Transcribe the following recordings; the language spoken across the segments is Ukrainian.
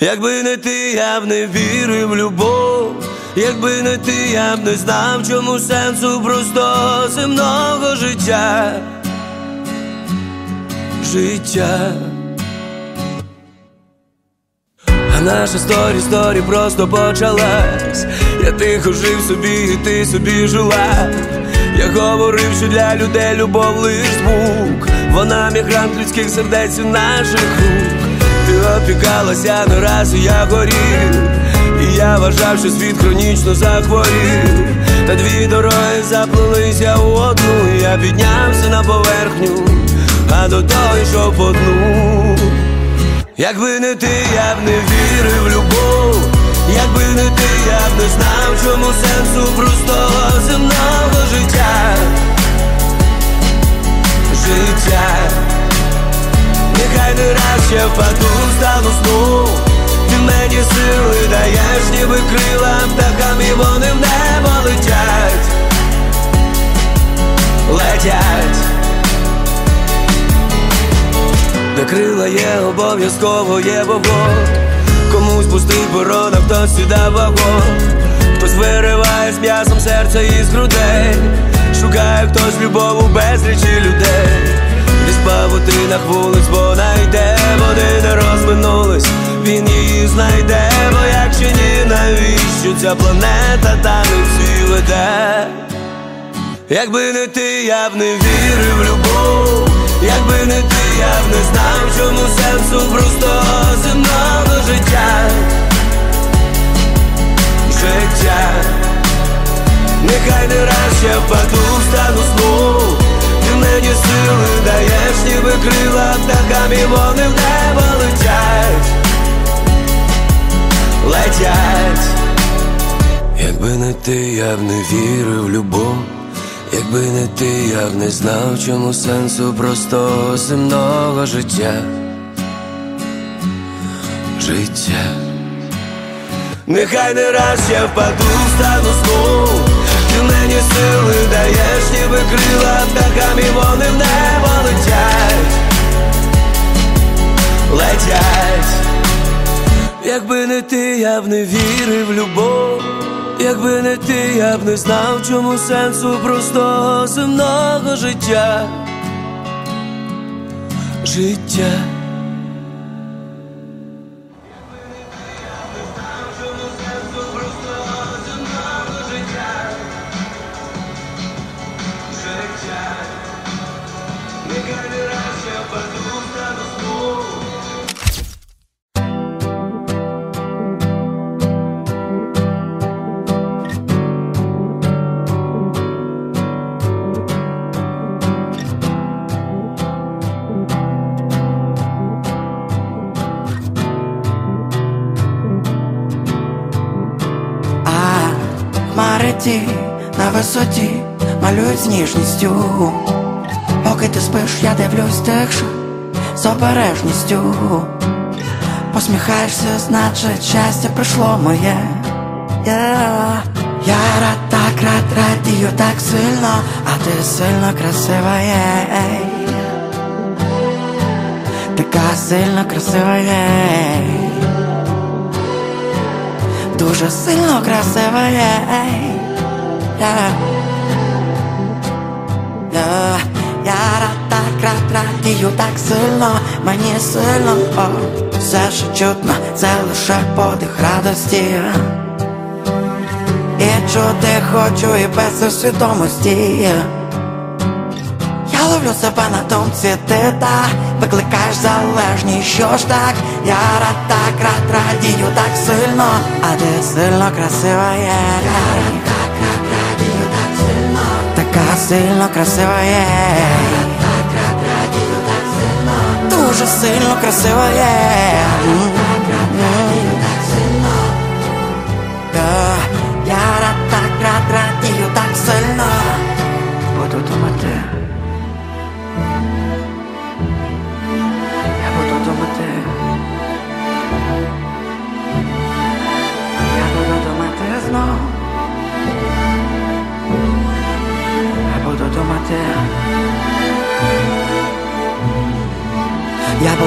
Якби не ти, я б не вірив в любов, якби не ти, я б не знав, чому сенсу просто земного життя. Життя. А наша сторі, сторі просто почалась. Я тихо жив собі, і ти собі жила. Я говорив, що для людей любов лиш звук. Вона мігрант людських сердець у наших рук. Опікалася не раз, я горів. І я вважав, що світ хронічно захворів. Та дві дороги заплелися у одну. Я піднявся на поверхню, а до того йшов по дну. Якби не ти, я б не вірив в любов, якби не ти, я б не знав, чому сенсу простого земного життя. Життя, нехай не раз ще впаду, стану сну, ти мені сили даєш, ніби крила птахам, і вони в небо летять, летять. Де крила є, обов'язково є вогонь. Комусь пустить борона, хтось сюди вагон. Хтось вириває з м'ясом серця із грудей. Шукає хтось любов у безлічі людей. Десь павутинах вулиць навіщо ця планета танець веде? Якби не ти, я б не вірив в любов, якби не ти, я б не знав, чому сенсу простого земного життя. Життя, нехай не раз ще впаду, встану сну, ти мені сили даєш, ніби крила птахам, і вони в небо летять, летять. Якби не ти, я б не вірив любов. Якби не ти, я б не знав, чому сенсу простого земного життя. Життя. Нехай не раз я впаду, встану сну, ти мені сили даєш, ніби крила птахам, і вони в небо летять, летять. Якби не ти, я б не вірив любов. Якби не ти, я б не знав, чому сенсу простого земного життя. Життя. Хмари ті на висоті малюють з ніжністю. Поки ти спиш, я дивлюсь тихше з обережністю. Посміхаєшся, значить щастя прийшло моє. Yeah. Я рад так рад радію так сильно, а ти сильно красива є. Така сильно красива є. Дуже сильно красива є. Yeah. Yeah. Я рад так так сильно, мені сильно о, все, що чутно, це лише подих радості. І чути хочу і без свідомості. Я ловлю себе на думці, ти та викликаєш залежність, що ж так, я рад так рад радію так сильно, а ти сильно красива є. Я сильно красива є. Дуже сильно красива є.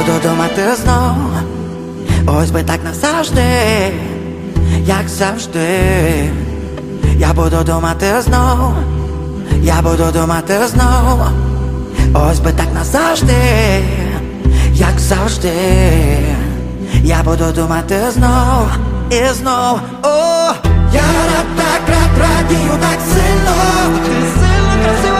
Буду думати знов. Ось би так назавжди, як завжди, я буду думати знов, я буду думати знов, ось би так назавжди, як завжди, я буду думати знов і знов. О, я рад так рад радію так сильно, ти сильно красиво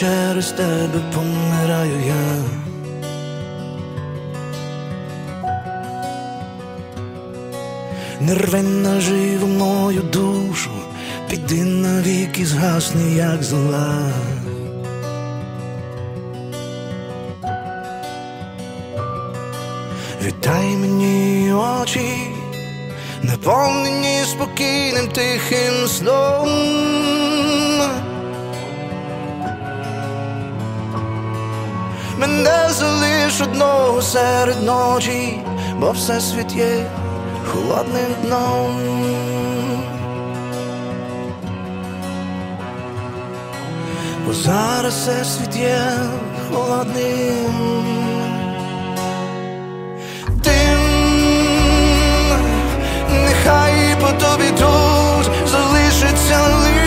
через тебе помираю я. Не рви наживо мою душу, піди навіки згасни, як зла. Віддай мені очі, наповнені спокійним тихим сном. Мене залиш одного серед ночі, бо все світ є холодним дном. Бо зараз все світ є холодним. Дим, нехай по тобі тут залишиться лиш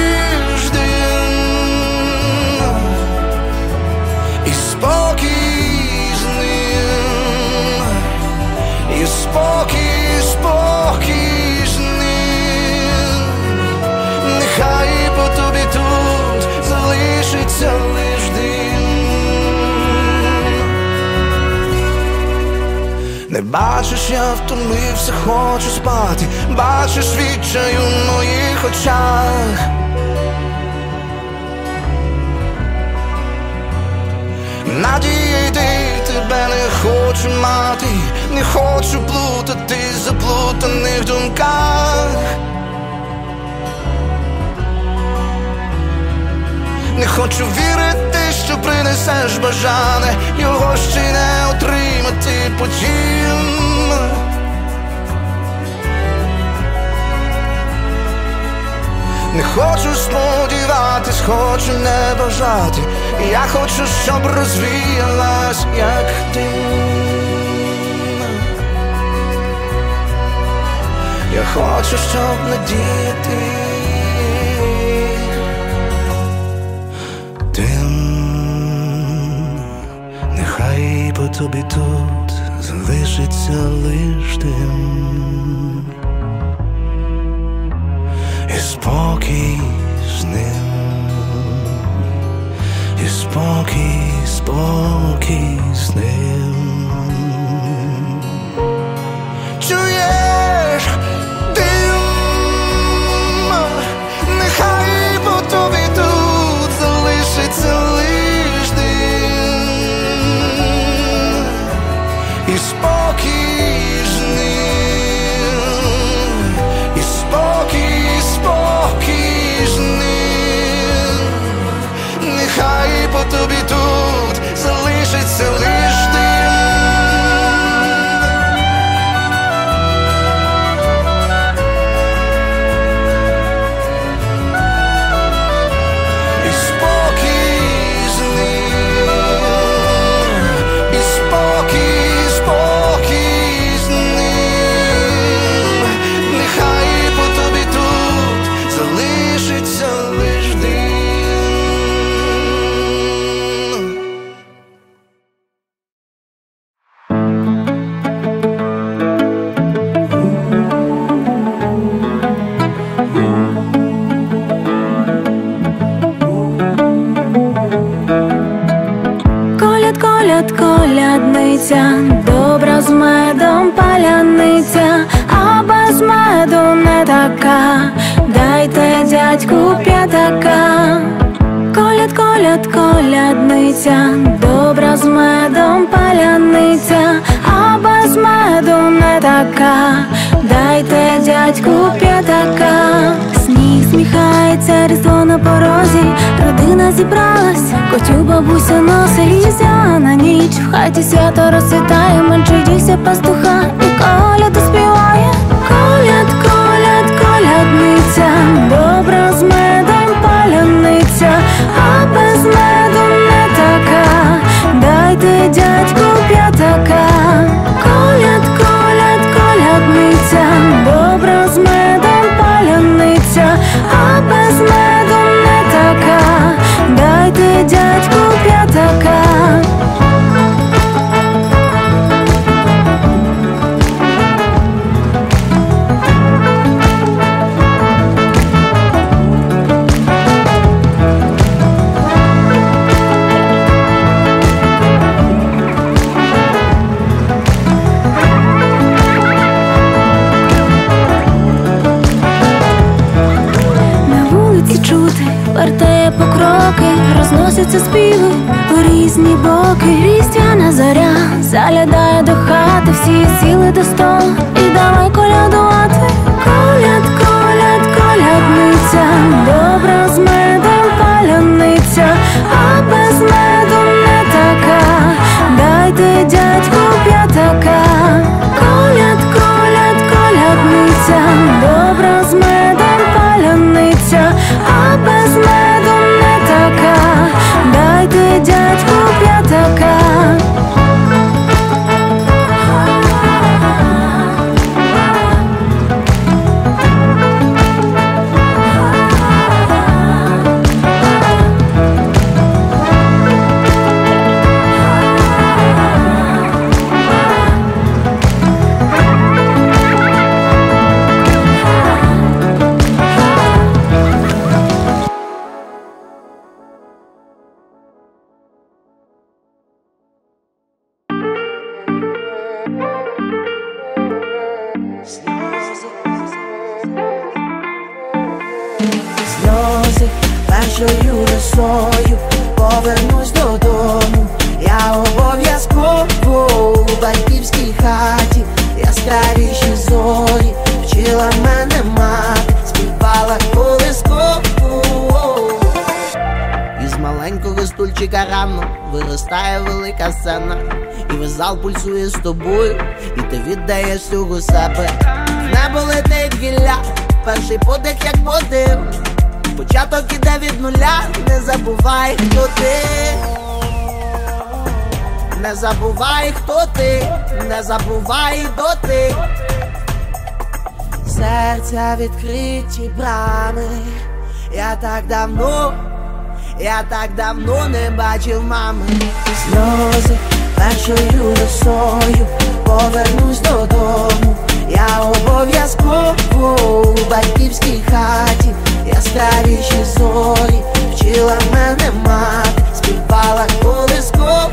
спокій, спокій з ним, нехай по тобі тут залишиться лиш дим. Не бачиш, я втомився, хочу спати, бачиш відчай у моїх очах. Йди, тебе не хочу мати, не хочу плутати заплутаних думках. Не хочу вірити, що принесеш бажане, його ще не отримати потім. Не хочу сподіватись, хочу не бажати. Я хочу, щоб розвіялась, як дим. Я хочу, щоб надіяти. Тим, нехай по тобі тут залишиться лиш тим. І спокій з ним, і спокій, спокій розносяться співи у різні боки. Різдвяна зоря залядає до хати, всі сіли до столу і давай колядувати. Маленького стульчика рано виростає велика сцена, і весь зал пульсує з тобою, і ти віддаєш всього себе. В небо летить гілля, перший подих як подив. Початок іде від нуля, не забувай, хто ти. Не забувай, хто ти, не забувай доти. Серця відкриті брами. Я так давно, я так давно не бачив мами. Сльози першою росою повернусь додому. Я обов'язково у батьківській хаті, я старіші зорі, вчила мене мати, співала колискову.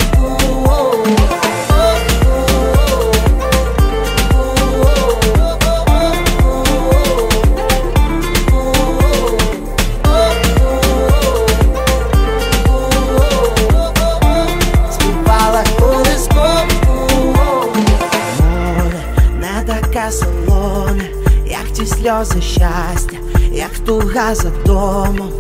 Сльози щастя, як туга за домом.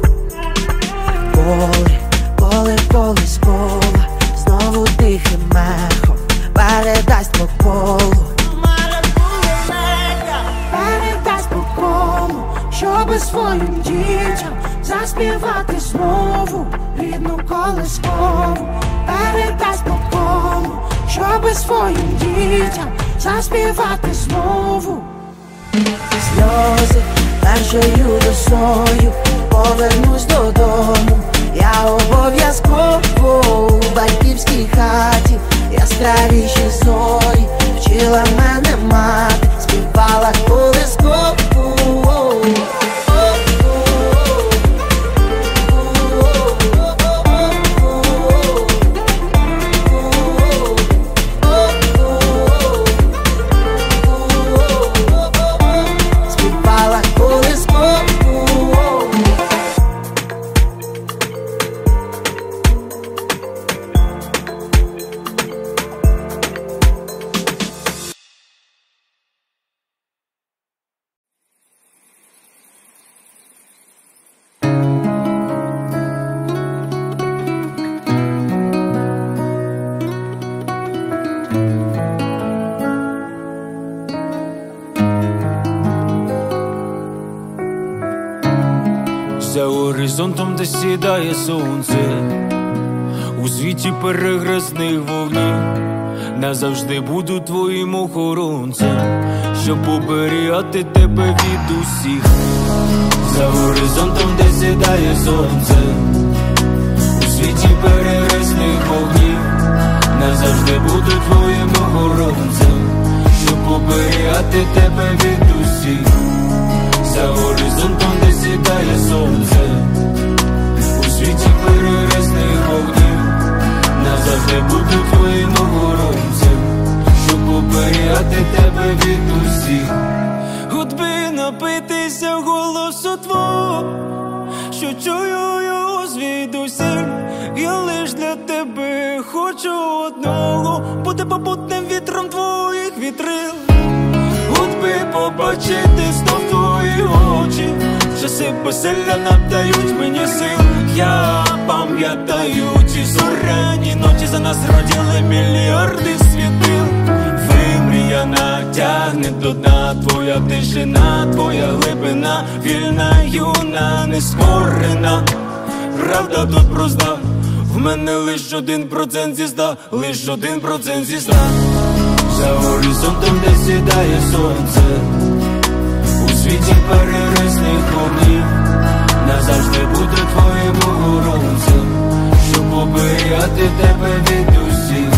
Поле, поле, колискова, знову тихим мехом передасть по колу. Передасть по колу, щоби своїм дітям заспівати знову рідну колискову. Передасть по колу, щоби своїм дітям заспівати знову. Сльози першою росою повернусь додому. Я обов'язково у батьківській хаті, яскравіші зорі, вчила мене мати, співала колискову. Де сідає сонце, у світі перегресних вогнів, назавжди буду твоїм охоронцем, щоб оберігати тебе від усіх. За горизонтом, де сідає сонце, у світі перегресних вогнів, назавжди буду твоїм охоронцем, щоб оберігати тебе від усіх. За горизонтом, де сідає сонце, буду твоїм охоронцем, щоб оберігати тебе від усіх. От напитися голосу твого, що чую його звідусіль, я лиш для тебе хочу одного, бути попутним вітром твоїх вітрил. От би побачити очі, часи безсилля надають мені сил. Я пам'ятаю ті зоряні ночі за нас родили мільярди світил. Вимріяна тягне до дна твоя тишина, твоя глибина, вільна, юна, нескорена. Правда тут проста, в мене лиш один процент зі ста, лиш один процент зі ста. За горизонтом, де сідає сонце, світі перересних вогнів, назавжди буду твоїм охоронцем, щоб оберігати тебе від усіх.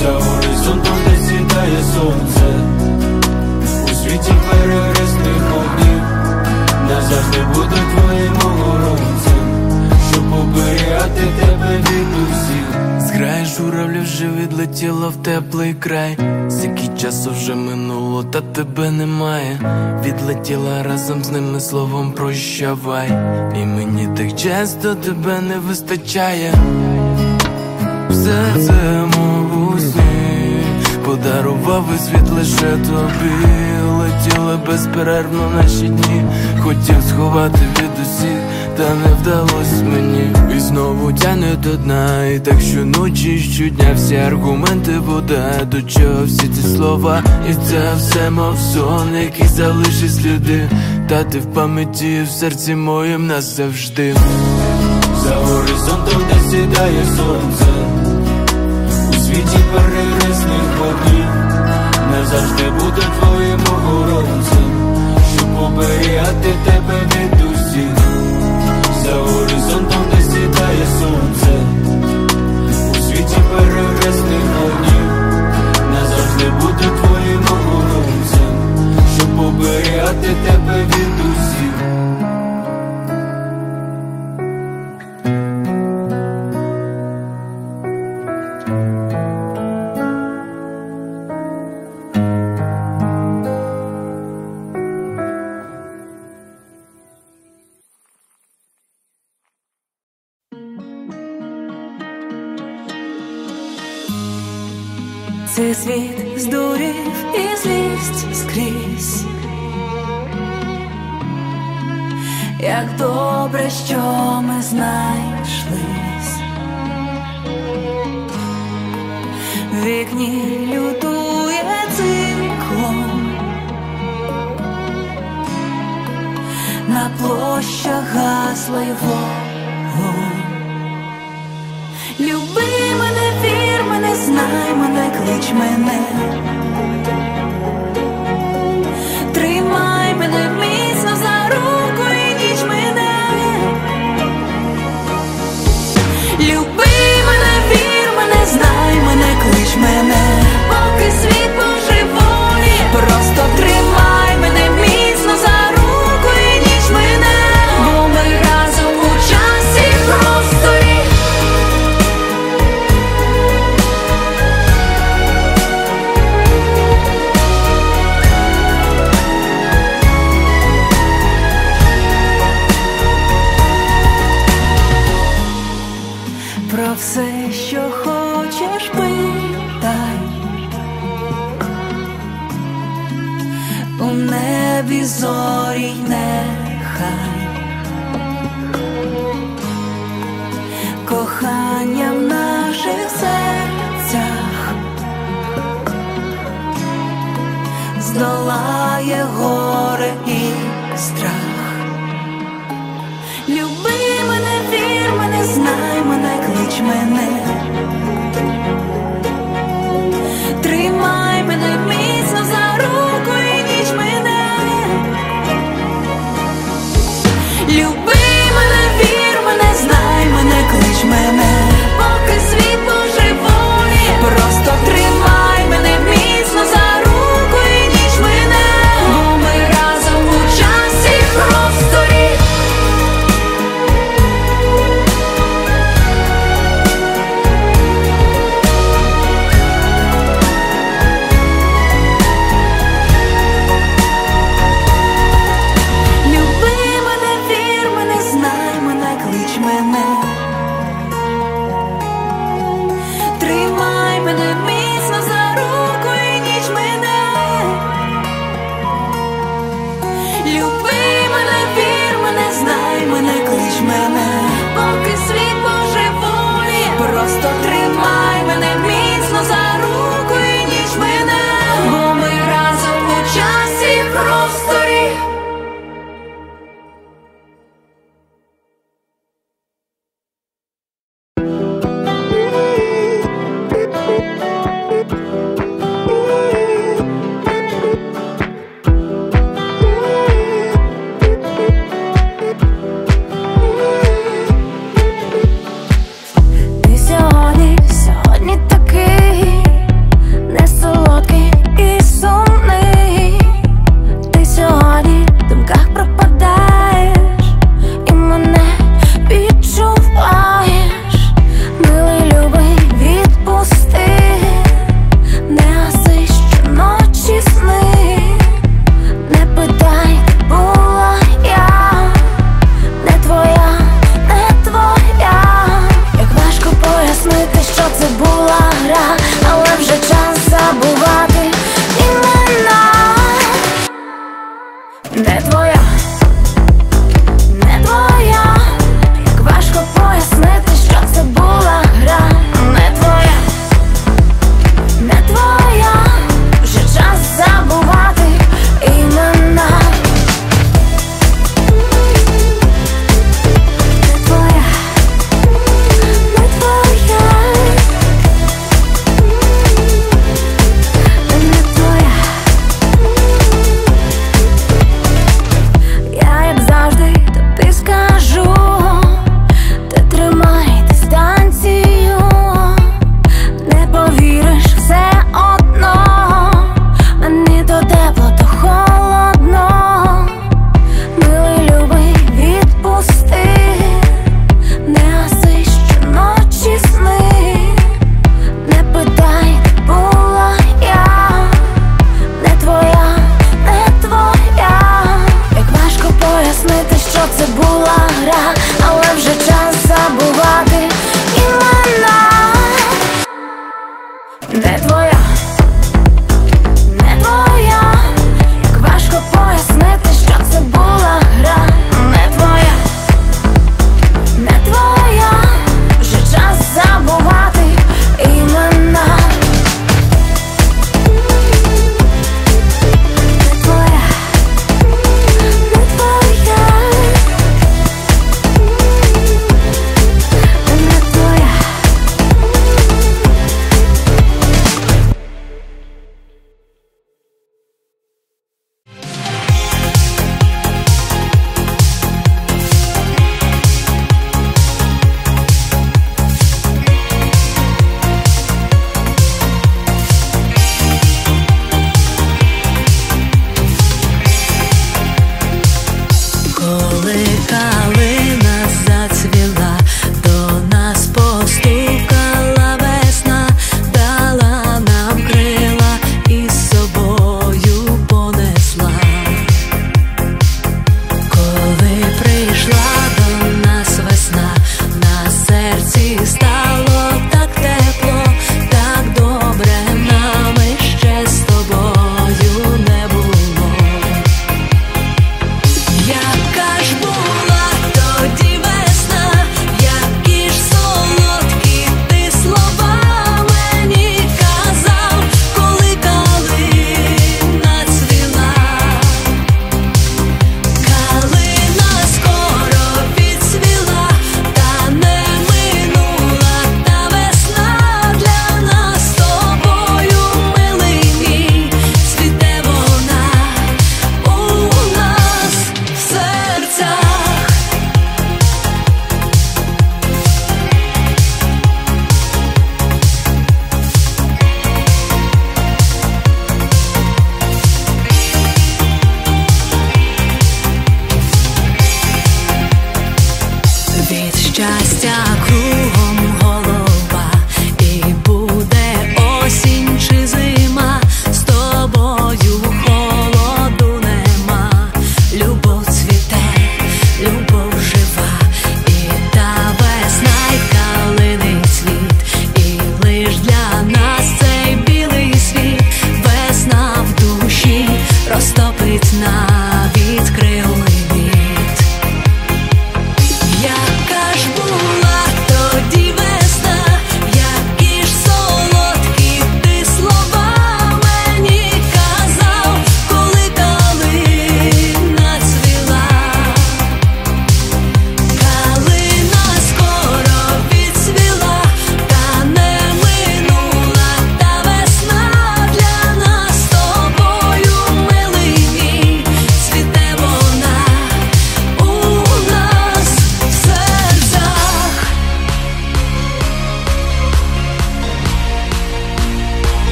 За горизонтом, де сідає сонце, у світі перересних вогнів, назавжди буду твоїм охоронцем, щоб оберігати тебе від усіх. Зграя журавлів вже відлетіла в теплий край. Скільки часу вже минуло, та тебе немає. Відлетіла разом з ними словом прощавай. І мені так часто тебе не вистачає. Все це мов сні Подарував і світ лише тобі Летіли безперервно наші дні Хотів сховати від усіх, та не вдалось мені. І знову тяне до дна. І так щоночі, щодня всі аргументи вода До чого всі ці слова І це все мов сон, який залишить сліди. Та ти в пам'яті в серці моїм назавжди. За горизонтом, де сідає сонце. У світі перересних вогнів назавжди буду твоїм охоронцем, щоб оберігати тебе від сонце, у світі перересних вогнів назавжди бути твоїм охоронцем, щоб оберігати тебе від і скрізь. Як добре, що ми знайшлись. В вікні лютує циклон. На площах гаслий вогонь. Люби мене, вір мене, знай мене, клич мене.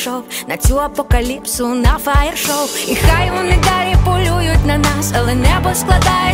прийшов на цю апокаліпсу, на фаєр-шоу І хай вони далі полюють на нас, але небо складає.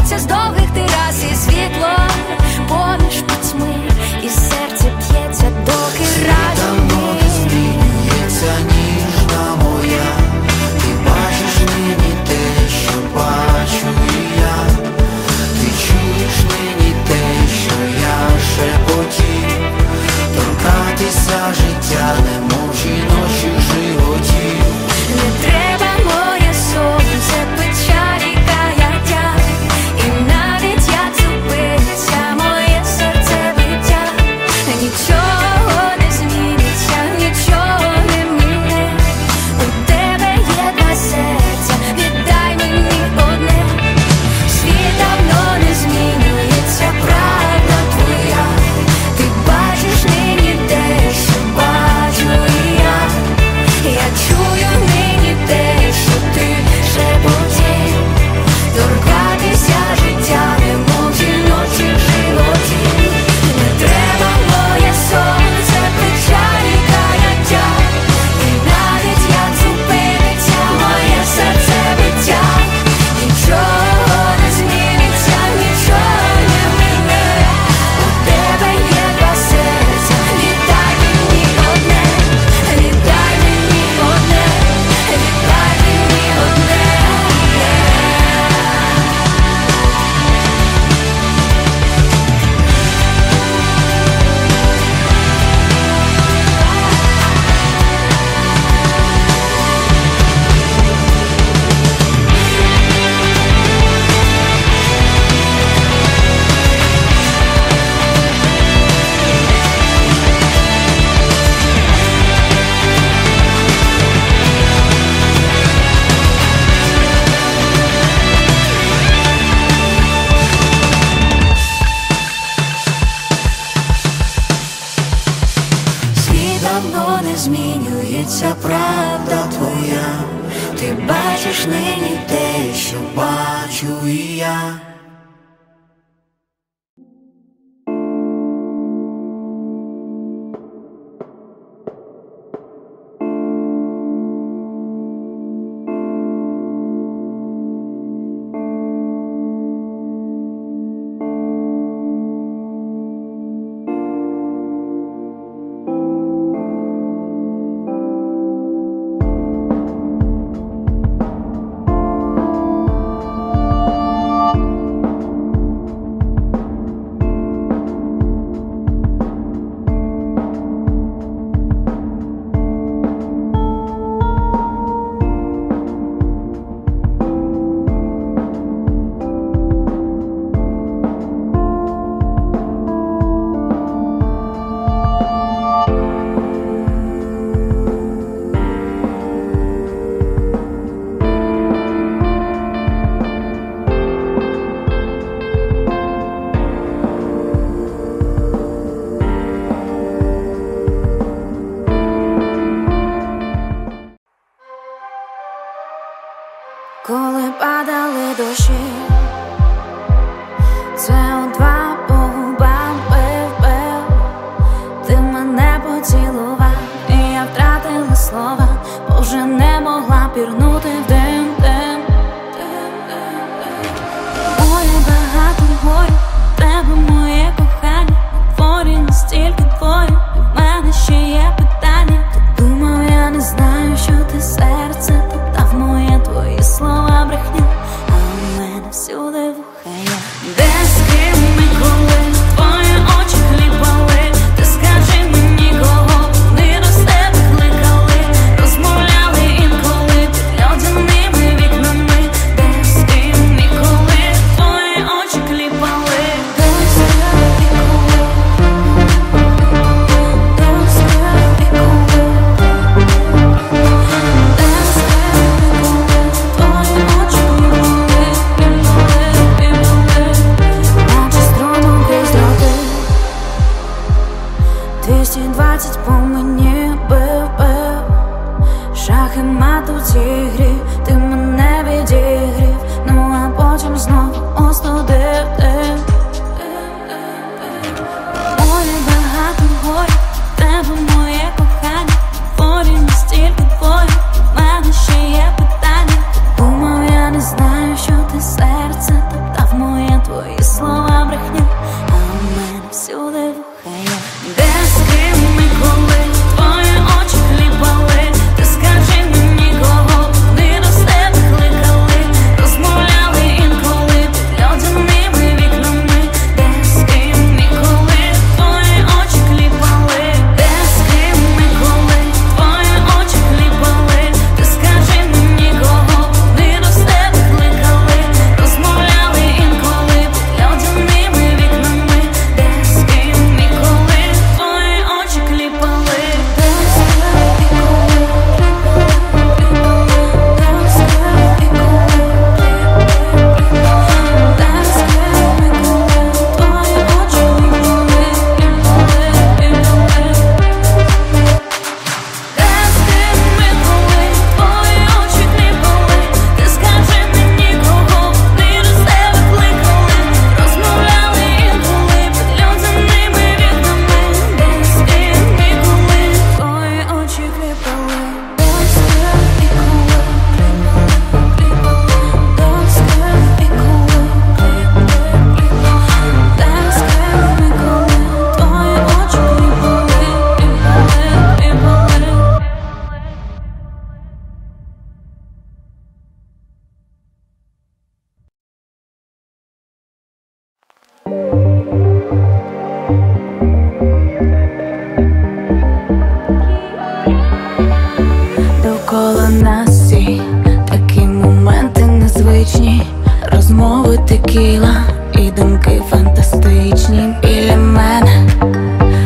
тіла і думки фантастичні. Біля мене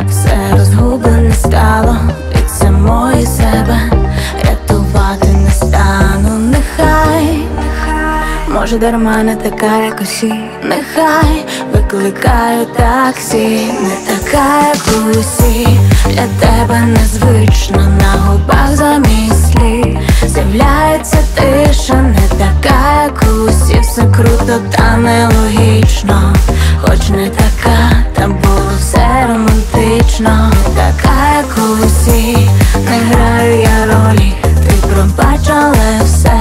все розгублене стало, від самої себе. Рятувати не стану, нехай, може дарма не така, як усі, нехай викликаю таксі, не така, як усі, для тебе незвично на губах замість слів З'являється тиша, не така, як усі все круто, та нелогічно, хоч не така, та було все романтично, така, як усі, не граю я ролі, ти пробач, але все,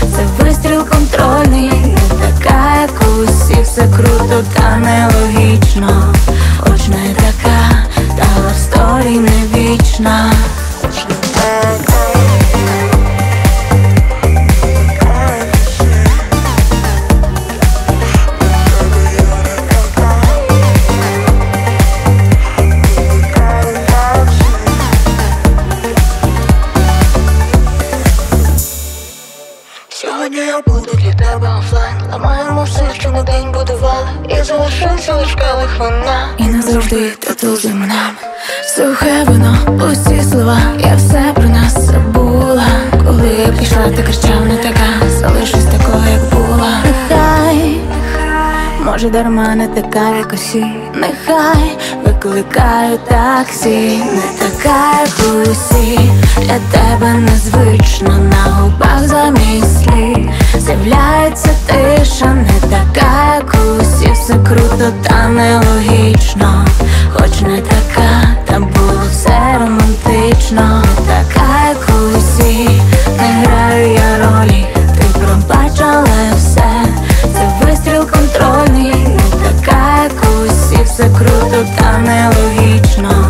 це вистріл контрольний, не така, як усі, все круто, та нелогічно, хоч не така, та в сторі не вічна. Пішла, ти кричав не така, залишись такою, як була. Нехай, може дарма не така, як усі, нехай викликаю таксі, не така, як усі, для тебе незвично на губах замість З'являється тиша, не така, як усі, все круто, та нелогічно, хоч не така, та було все романтично, не така, як усі, та нелогічно,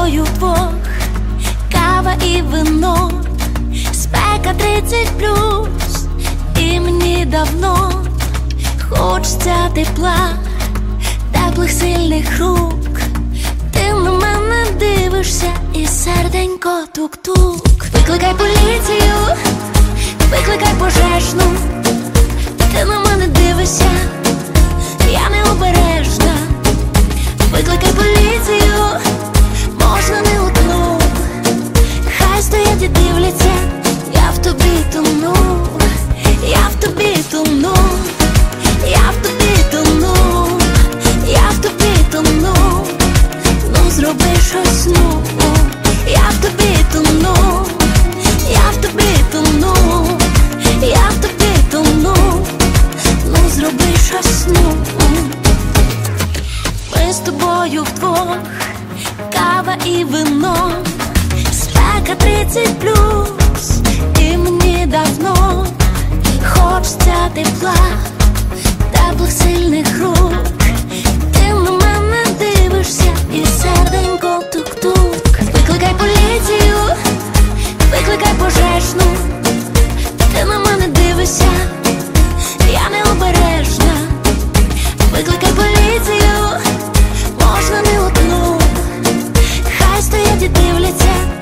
тобою вдвох, кава і вино, спека 30 плюс, і мені давно хочеться тепла, теплих сильних рук. Ти на мене дивишся і серденько тук-тук. Викликай поліцію, викликай пожежну. Ти на мене дивишся, я необережна. Викликай поліцію, можна не одну. Хай стоять і дивляться, я в тобі тону, я в тобі тону, я в тобі тону, я в тобі тону, ну зроби щось ну, я в тобі тону, я в тобі тону, я в тобі тону, ну зроби щось ну. Ми з тобою вдвох, кава і вино, спека 30 плюс, і мені давно хочеться тепла, теплих сильних рук. Ти на мене дивишся і серденько тук-тук. Викликай поліцію, викликай пожежну. Ти на мене дивишся, я необережна. Викликай поліцію, можна не. І дивляться,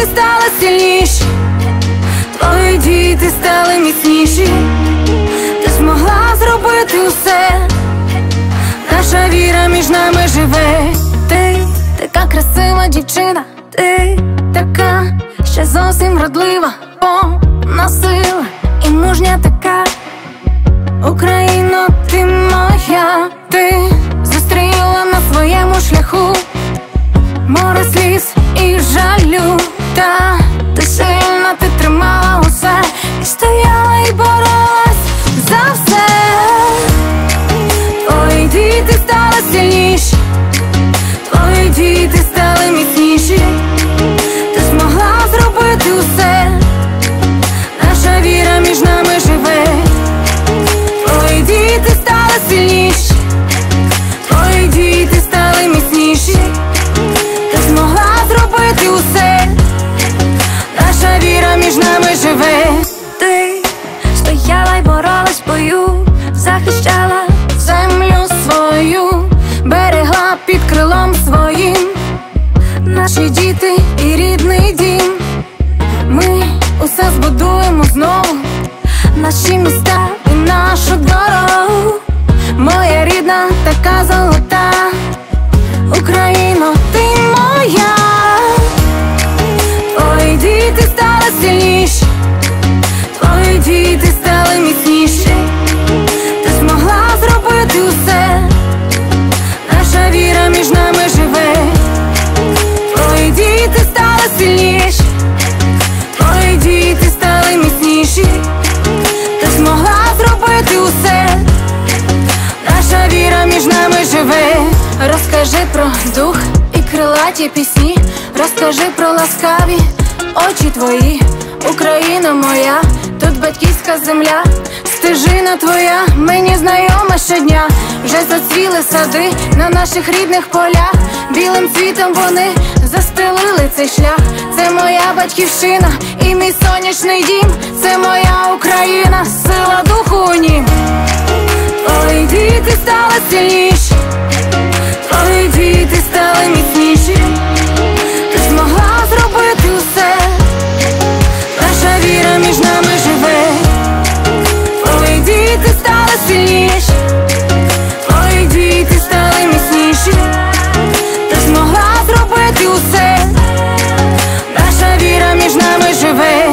Твої діти стали твої діти стали міцніші, ти змогла зробити усе, наша віра між нами живе. Ти така красива дівчина, ти така, ще зовсім вродлива, повна сила і мужня така. Україно, ти моя, ти зустріла на своєму шляху море сліз і жалю, та ти сильно підтримала тримала усе. І стояла і боролась наші крилаті пісні, розкажи про ласкаві очі твої, Україна моя, тут батьківська земля, стежина твоя, мені знайома щодня, вже зацвіли сади на наших рідних полях, білим цвітом вони застелили цей шлях. Це моя батьківщина і мій сонячний дім, це моя Україна, сила духу у нім. Твої діти стали сильніші, твої діти стали міцніші, ти змогла зробити усе, наша віра між нами живе, твої діти стали сильніші, твої діти стали міцніші, ти змогла зробити усе, наша віра між нами живе.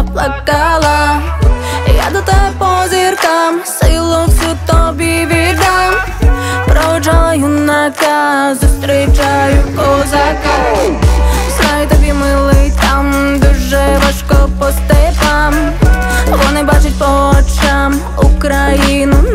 заплакала, я до тебе по зіркам, силу всю тобі віддам, Проводжаю наказ, зустрічаю козака, Знаю тобі милий там, дуже важко по степам, вони бачать по очам Україну.